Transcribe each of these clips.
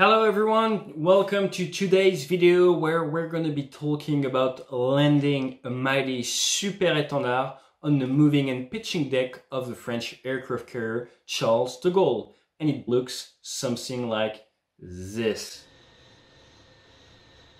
Hello everyone, welcome to today's video where we're going to be talking about landing a mighty super étendard on the moving and pitching deck of the French aircraft carrier Charles de Gaulle. And it looks something like this.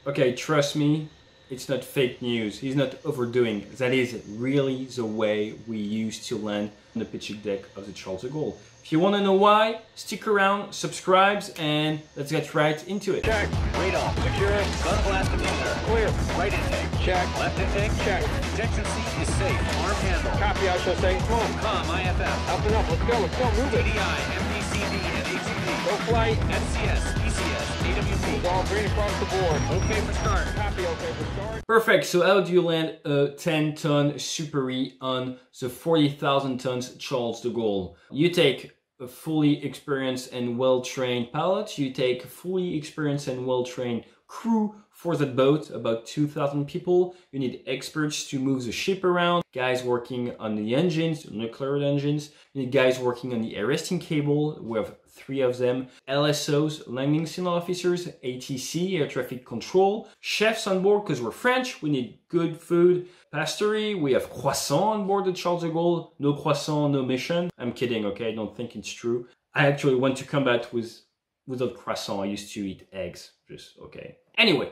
Okay, trust me, it's not fake news. He's not overdoing. That is really the way we used to land on the pitching deck of the Charles de Gaulle. If you want to know why, stick around, subscribe, and let's get right into it. Check. Radar. Secure. Gun blast emitter. Clear. Right intake. Check. Left intake. Check. Detection seat is safe. Arm handle. Copy, I shall say. Move. Com, IFF. Up and up. Let's go. Let's go. Move it. DDI, MDCD, and ATP. Go flight. NCS, ECS, AWP. All green across the board. Okay for start. Copy, okay for start. Perfect. So how do you land a 10 ton Super E on the 40,000 tons Charles de Gaulle? You take a fully experienced and well-trained pilot, you take a fully experienced and well-trained crew for that boat, about 2,000 people. You need experts to move the ship around, guys working on the engines, nuclear engines. You need guys working on the arresting cable. We have three of them. LSOs, landing signal officers, ATC, air traffic control, chefs on board because we're French. We need good food. Pastry, we have croissant on board the Charles de Gaulle. No croissant, no mission. I'm kidding, okay? I don't think it's true. I actually went to combat with without croissant. I used to eat eggs. Just okay. Anyway,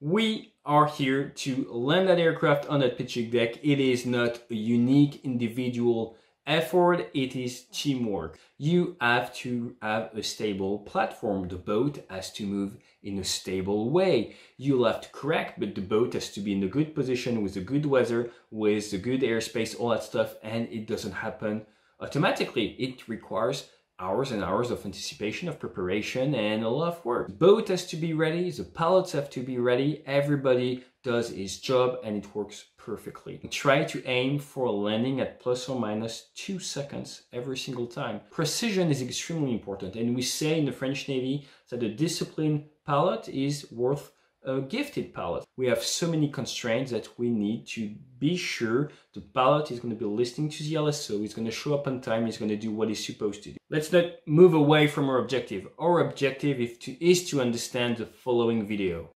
we are here to land that aircraft on that pitching deck. It is not a unique individual effort, it is teamwork. You have to have a stable platform. The boat has to move in a stable way. You'll have to correct, but the boat has to be in a good position with the good weather, with the good airspace, all that stuff, and it doesn't happen automatically. It requires hours and hours of anticipation, of preparation, and a lot of work. The boat has to be ready, the pilots have to be ready, everybody does his job and it works perfectly. Try to aim for landing at plus or minus two seconds every single time. Precision is extremely important and we say in the French Navy that a disciplined pilot is worth a gifted pilot. We have so many constraints that we need to be sure the pilot is going to be listening to the LSO, it's going to show up on time, it's going to do what it's supposed to do. Let's not move away from our objective. Our objective is to, is to understand the following video.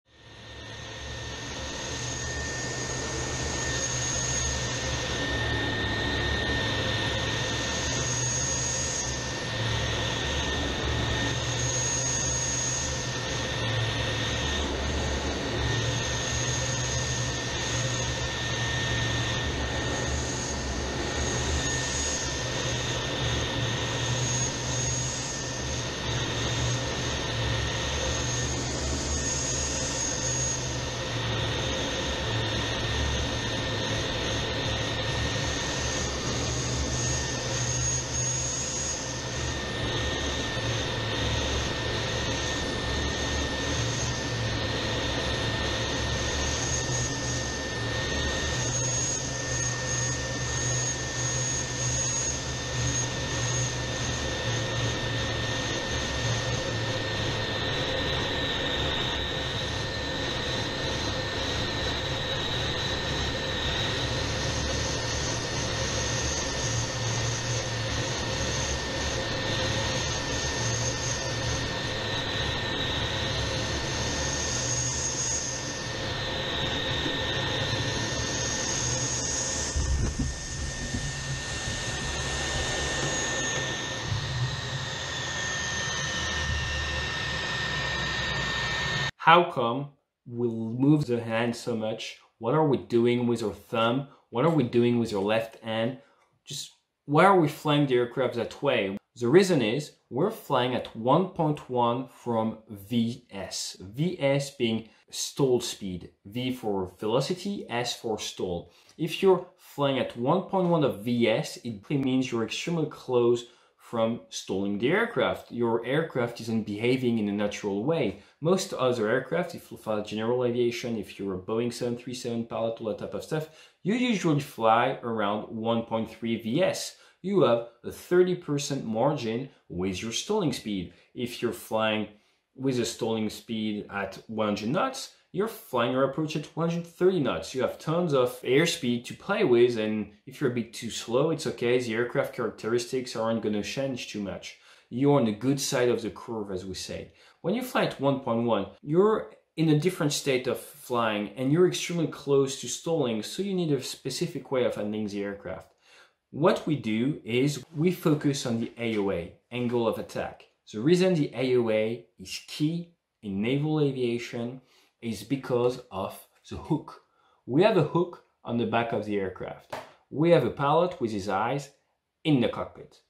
How come we move the hand so much? What are we doing with our thumb? What are we doing with our left hand? Just why are we flying the aircraft that way? The reason is we're flying at 1.1 from VS. VS being stall speed. V for velocity, S for stall. If you're flying at 1.1 of VS, it means you're extremely close from stalling the aircraft. Your aircraft isn't behaving in a natural way. Most other aircraft, if you fly general aviation, if you're a Boeing 737 pilot, all that type of stuff, you usually fly around 1.3 VS. You have a 30% margin with your stalling speed. If you're flying with a stalling speed at 100 knots, you're flying your approach at 130 knots. You have tons of airspeed to play with, and if you're a bit too slow, it's okay. The aircraft characteristics aren't going to change too much. You're on the good side of the curve, as we say. When you fly at 1.1, you're in a different state of flying and you're extremely close to stalling, so you need a specific way of handling the aircraft. What we do is we focus on the AOA, angle of attack. The reason the AOA is key in naval aviation is because of the hook. We have a hook on the back of the aircraft. We have a pilot with his eyes in the cockpit.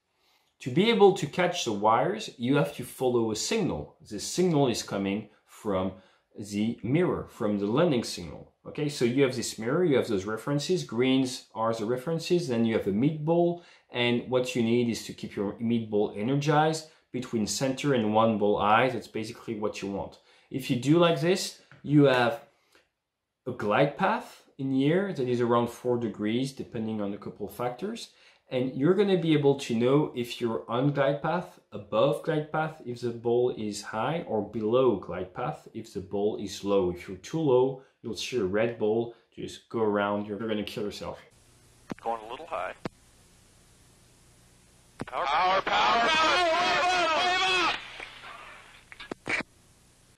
To be able to catch the wires, you have to follow a signal. The signal is coming from the mirror, from the landing signal. Okay, so you have this mirror, you have those references, greens are the references, then you have a meatball, and what you need is to keep your meatball energized between center and one ball eyes. That's basically what you want. If you do like this, you have a glide path in the air that is around four degrees, depending on a couple of factors. And you're going to be able to know if you're on glide path, above glide path if the ball is high, or below glide path if the ball is low. If you're too low, you'll see a red ball just go around. You're going to kill yourself. Going a little high. Power, power, power, power,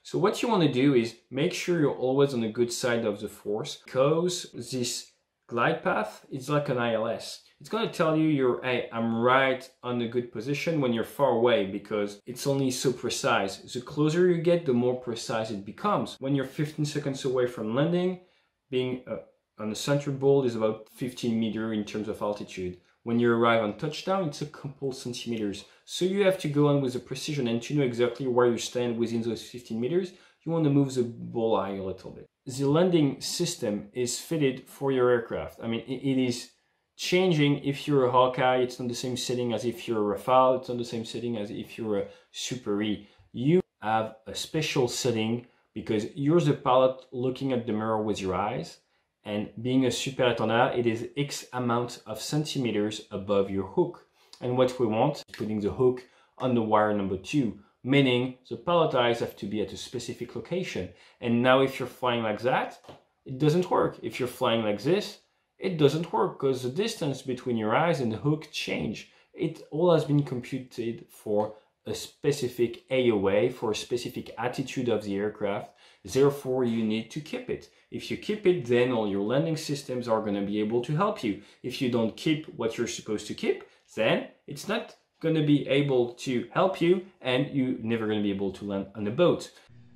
So what you want to do is make sure you're always on the good side of the force because this glide path is like an ILS. It's going to tell you you're, hey, I'm right on a good position when you're far away because it's only so precise. The closer you get, the more precise it becomes. When you're 15 seconds away from landing, being uh, on the center bolt is about 15 meter in terms of altitude. When you arrive on touchdown, it's a couple centimeters. So you have to go on with the precision and to know exactly where you stand within those 15 meters, you want to move the ball eye a little bit. The landing system is fitted for your aircraft. I mean, it is changing if you're a Hawkeye, it's not the same setting as if you're a Rafale, it's not the same setting as if you're a Super E. You have a special setting because you're the pilot looking at the mirror with your eyes and being a super étendard, it is X amount of centimeters above your hook. And what we want is putting the hook on the wire number two, meaning the pilot eyes have to be at a specific location. And now if you're flying like that, it doesn't work. If you're flying like this, it doesn't work because the distance between your eyes and the hook change. It all has been computed for a specific AOA, for a specific attitude of the aircraft. Therefore, you need to keep it. If you keep it, then all your landing systems are going to be able to help you. If you don't keep what you're supposed to keep, then it's not going to be able to help you and you're never going to be able to land on a boat.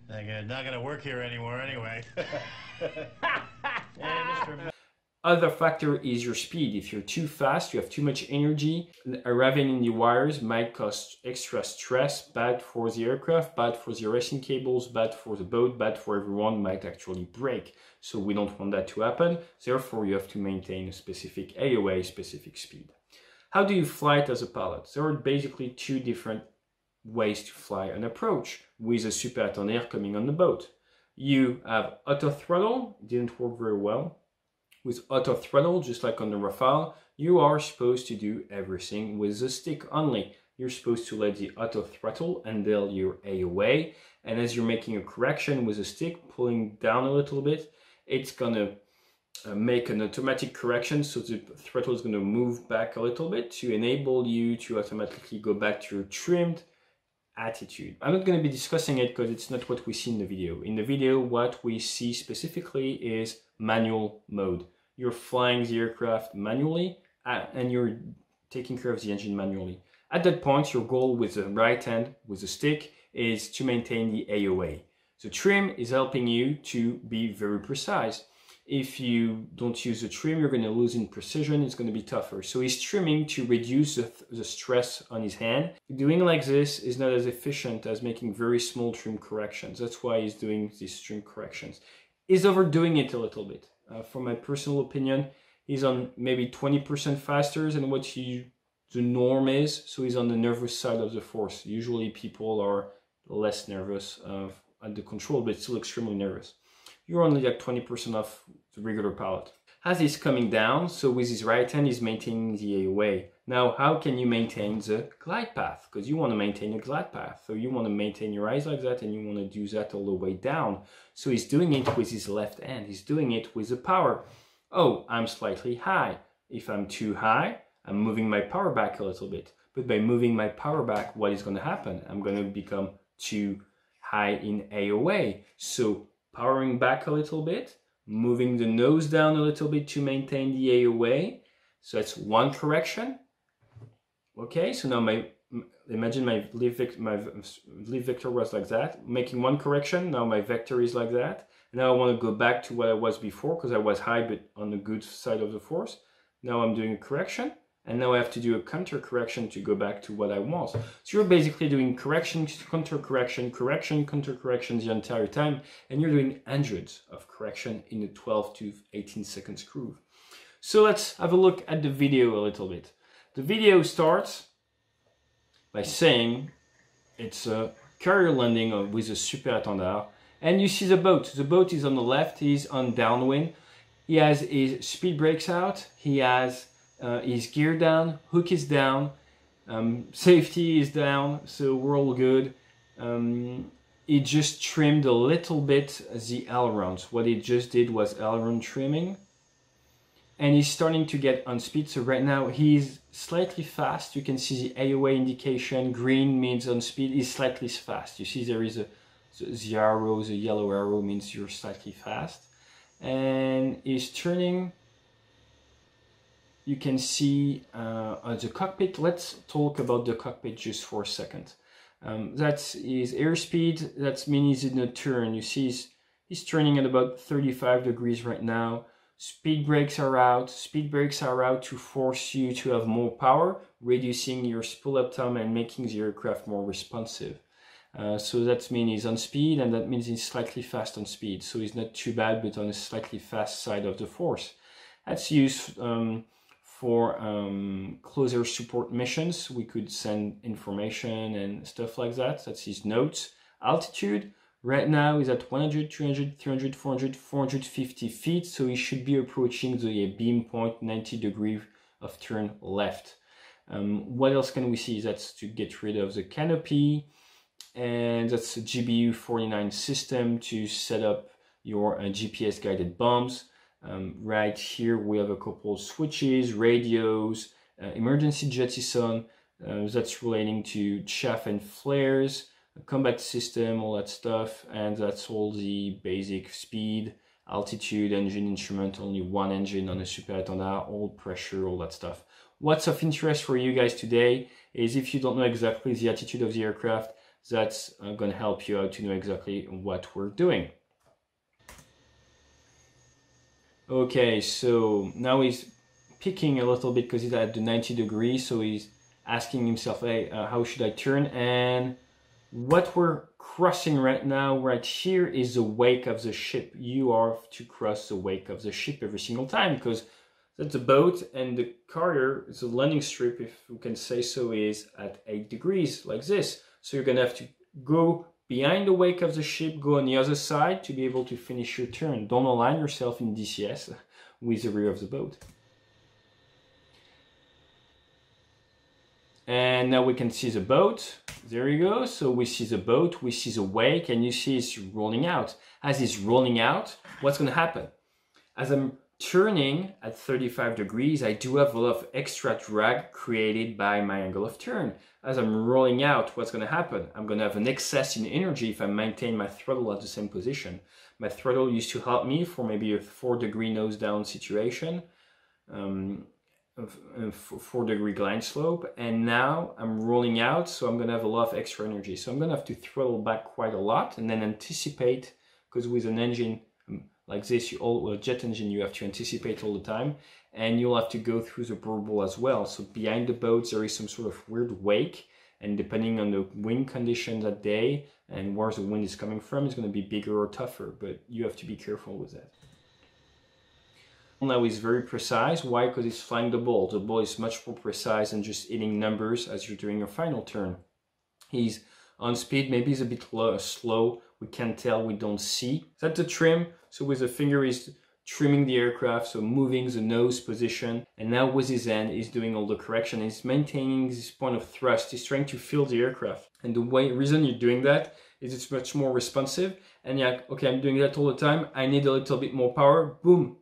Not going to work here anymore anyway. Other factor is your speed. If you're too fast, you have too much energy, arriving in the wires might cause extra stress, bad for the aircraft, bad for the arresting cables, bad for the boat, bad for everyone, might actually break. So we don't want that to happen. Therefore, you have to maintain a specific AOA, specific speed. How do you fly it as a pilot? There are basically two different ways to fly an approach with a super étendard coming on the boat. You have auto throttle, didn't work very well with auto throttle, just like on the Rafale, you are supposed to do everything with the stick only. You're supposed to let the auto throttle handle your AOA, and as you're making a correction with the stick, pulling down a little bit, it's gonna uh, make an automatic correction, so the throttle is gonna move back a little bit to enable you to automatically go back to your trimmed attitude. I'm not going to be discussing it because it's not what we see in the video. In the video, what we see specifically is manual mode. You're flying the aircraft manually uh, and you're taking care of the engine manually. At that point, your goal with the right hand, with the stick, is to maintain the AOA. The trim is helping you to be very precise if you don't use the trim, you're going to lose in precision. It's going to be tougher. So he's trimming to reduce the, the, stress on his hand. Doing like this is not as efficient as making very small trim corrections. That's why he's doing these trim corrections. He's overdoing it a little bit. Uh, from my personal opinion, he's on maybe 20% faster than what he, the norm is. So he's on the nervous side of the force. Usually people are less nervous uh, at the control, but still extremely nervous you're only like 20% off the regular pilot. As he's coming down, so with his right hand, he's maintaining the AOA. Now, how can you maintain the glide path? Because you want to maintain a glide path. So you want to maintain your eyes like that and you want to do that all the way down. So he's doing it with his left hand. He's doing it with the power. Oh, I'm slightly high. If I'm too high, I'm moving my power back a little bit. But by moving my power back, what is going to happen? I'm going to become too high in AOA. So powering back a little bit, moving the nose down a little bit to maintain the AOA. So that's one correction. Okay, so now my imagine my leaf, my lift vector was like that, making one correction. Now my vector is like that. Now I want to go back to what I was before because I was high but on the good side of the force. Now I'm doing a correction and now I have to do a counter correction to go back to what I want. So you're basically doing correction, counter correction, correction, counter correction the entire time and you're doing hundreds of correction in a 12 to 18 seconds groove. So let's have a look at the video a little bit. The video starts by saying it's a carrier landing with a super étendard and you see the boat. The boat is on the left, he's on downwind. He has his speed brakes out, he has uh, his gear down, hook is down, um, safety is down, so we're all good. Um, it just trimmed a little bit the ailerons. What it just did was aileron trimming and he's starting to get on speed. So right now he's slightly fast. You can see the AOA indication. Green means on speed. He's slightly fast. You see there is a the arrow, the yellow arrow means you're slightly fast. And he's turning. You can see uh, the cockpit. Let's talk about the cockpit just for a second. Um, that's airspeed. That means in a turn. You see he's, he's turning at about 35 degrees right now Speed brakes are out. Speed brakes are out to force you to have more power, reducing your spool up time and making the aircraft more responsive. Uh, so that means he's on speed and that means he's slightly fast on speed. So he's not too bad, but on a slightly fast side of the force. That's used um, for um, close air support missions. We could send information and stuff like that. That's his notes. Altitude, Right now is at 100, 200, 300, 400, 450 feet, so he should be approaching the beam point 90 degree of turn left. Um, what else can we see? That's to get rid of the canopy, and that's a GBU 49 system to set up your uh, GPS guided bombs. Um, right here we have a couple of switches, radios, uh, emergency jettison, uh, that's relating to chaff and flares, combat system, all that stuff, and that's all the basic speed, altitude, engine instrument, only one engine on a Super all pressure, all that stuff. What's of interest for you guys today is if you don't know exactly the attitude of the aircraft, that's uh, going to help you out to know exactly what we're doing. Okay, so now he's picking a little bit because he's at the 90 degrees, so he's asking himself, hey, uh, how should I turn? And what we're crossing right now, right here, is the wake of the ship. You are to cross the wake of the ship every single time because that's a boat and the carrier, the landing strip, if we can say so, is at 8 degrees like this. So you're going to have to go behind the wake of the ship, go on the other side to be able to finish your turn. Don't align yourself in DCS with the rear of the boat. And now we can see the boat. There you go. So we see the boat, we see the wake, and you see it's rolling out. As it's rolling out, what's going to happen? As I'm turning at 35 degrees, I do have a lot of extra drag created by my angle of turn. As I'm rolling out, what's going to happen? I'm going to have an excess in energy if I maintain my throttle at the same position. My throttle used to help me for maybe a 4 degree nose down situation. Um, a four degree glide slope and now I'm rolling out so I'm gonna have a lot of extra energy so I'm gonna have to throttle back quite a lot and then anticipate because with an engine um, like this you all a jet engine you have to anticipate all the time and you'll have to go through the burble as well so behind the boats there is some sort of weird wake and depending on the wind condition that day and where the wind is coming from it's going to be bigger or tougher but you have to be careful with that now is very precise. Why? Because it's flying the ball. The ball is much more precise than just hitting numbers as you're doing your final turn. He's on speed, maybe he's a bit low, slow. We can't tell, we don't see. That's the trim. So with the finger, he's trimming the aircraft, so moving the nose position. And now with his hand, he's doing all the correction. He's maintaining this point of thrust. He's trying to fill the aircraft. And the way, reason you're doing that is it's much more responsive. And yeah, okay, I'm doing that all the time. I need a little bit more power. Boom,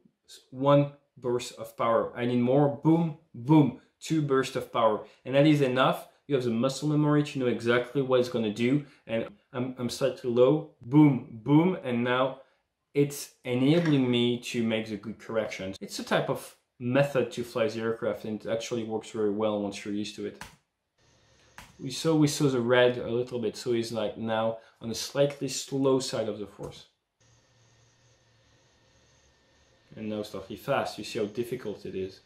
one burst of power. I need more, boom, boom, two bursts of power. And that is enough. You have the muscle memory to know exactly what it's going to do. And I'm, I'm slightly low, boom, boom, and now it's enabling me to make the good corrections. It's a type of method to fly the aircraft and it actually works very well once you're used to it. We saw we saw the red a little bit, so he's like now on the slightly slow side of the force. And now slightly fast, you see how difficult it is.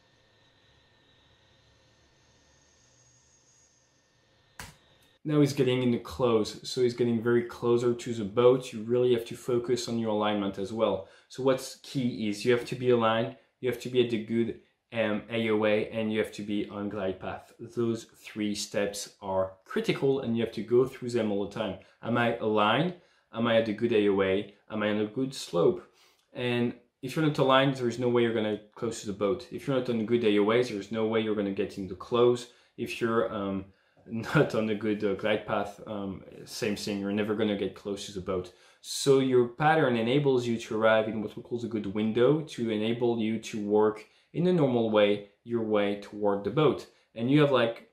Now he's getting in the close, so he's getting very closer to the boat. You really have to focus on your alignment as well. So what's key is you have to be aligned, you have to be at the good um, AOA, and you have to be on glide path. Those three steps are critical and you have to go through them all the time. Am I aligned? Am I at the good AOA? Am I on a good slope? And if you're not aligned, there's no way you're going to close to the boat. If you're not on a good AOA, there's no way you're going to get into close. If you're um, not on a good uh, glide path, um, same thing, you're never going to get close to the boat. So your pattern enables you to arrive in what we call a good window to enable you to work in a normal way your way toward the boat. And you have like,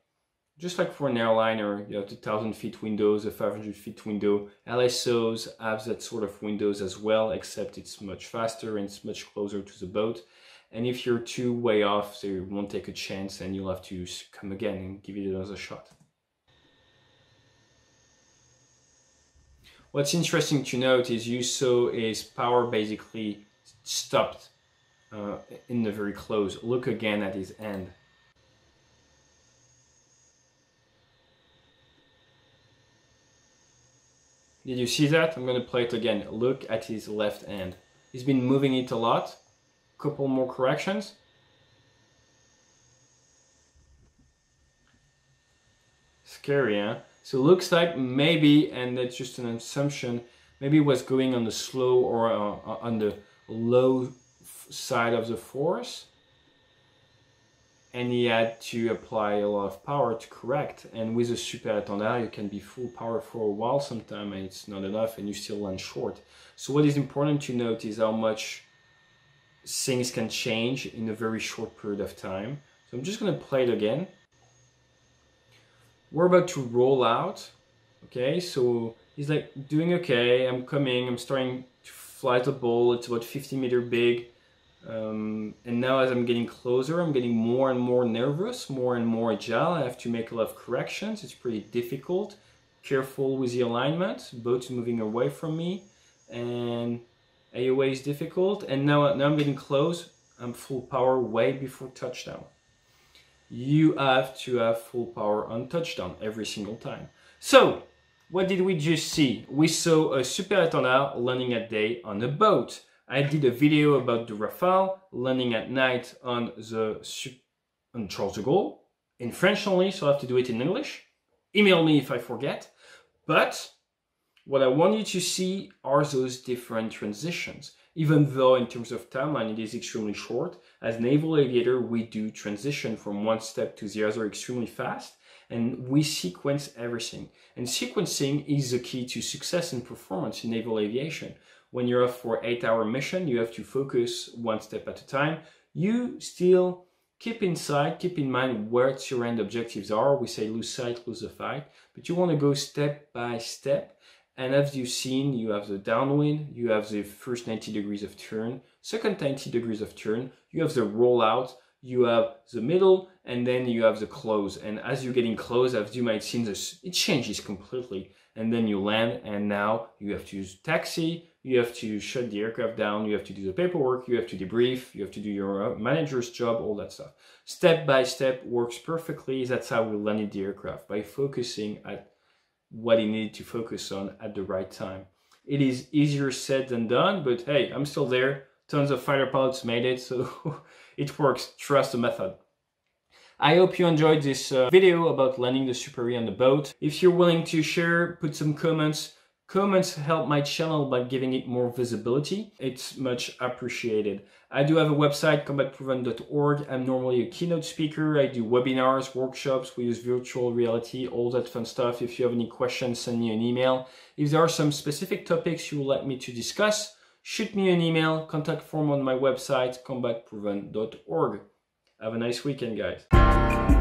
just like for an airliner, you have the 1000 feet windows, a 500 feet window. LSOs have that sort of windows as well, except it's much faster and it's much closer to the boat. And if you're too way off, so you won't take a chance and you'll have to come again and give it another shot. What's interesting to note is you saw is power basically stopped uh, in the very close. Look again at his end. Did you see that? I'm going to play it again. Look at his left end. He's been moving it a lot. Couple more corrections. Scary, huh? So it looks like maybe, and that's just an assumption, maybe it was going on the slow or uh, uh on the low side of the force and he had to apply a lot of power to correct. And with a super étendard you can be full power for a while sometimes and it's not enough and you still land short. So what is important to note is how much things can change in a very short period of time. So i'm just going to play it again we're about to roll out okay so he's like doing okay i'm coming i'm starting to fly the ball it's about 50 meter big um, and now as I'm getting closer, I'm getting more and more nervous, more and more agile. I have to make a lot of corrections. It's pretty difficult. Careful with the alignment. Boat's moving away from me. And AOA is difficult. And now, now I'm getting close. I'm full power way before touchdown. You have to have full power on touchdown every single time. So, what did we just see? We saw a super étendard landing at day on a boat. I did a video about the Rafale landing at night on the on Charles de Gaulle in French only, so I have to do it in English. Email me if I forget. But what I want you to see are those different transitions. Even though in terms of timeline it is extremely short, as naval aviator we do transition from one step to the other extremely fast and we sequence everything. And sequencing is the key to success and performance in naval aviation when you're off for eight hour mission, you have to focus one step at a time. You still keep inside, keep in mind where your end objectives are. We say lose sight, lose the fight, but you want to go step by step. And as you've seen, you have the downwind, you have the first 90 degrees of turn, second 90 degrees of turn, you have the rollout, you have the middle, and then you have the close. And as you're getting close, as you might see, this, it changes completely. And then you land, and now you have to use taxi, you have to shut the aircraft down, you have to do the paperwork, you have to debrief, you have to do your uh, manager's job, all that stuff. Step by step works perfectly. That's how we landed the aircraft by focusing at what he needed to focus on at the right time. It is easier said than done, but hey, I'm still there. Tons of fighter pilots made it, so it works. Trust the method. I hope you enjoyed this uh, video about landing the Super E on the boat. If you're willing to share, put some comments Comments help my channel by giving it more visibility. It's much appreciated. I do have a website, combatproven.org. I'm normally a keynote speaker. I do webinars, workshops. We use virtual reality, all that fun stuff. If you have any questions, send me an email. If there are some specific topics you would like me to discuss, shoot me an email, contact form on my website, combatproven.org. Have a nice weekend, guys.